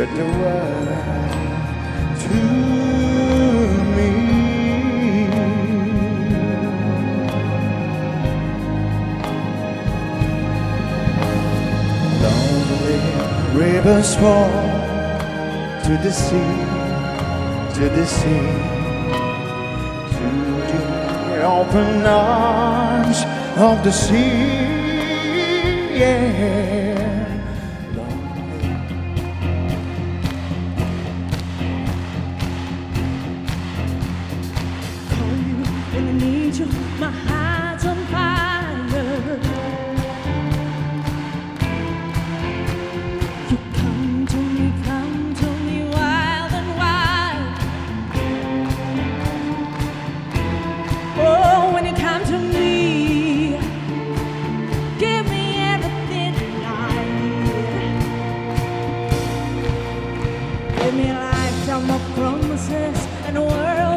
spread the word to me. Lonely rivers fall to the sea, to the sea, to the open arms of the sea. Yeah. promises and world.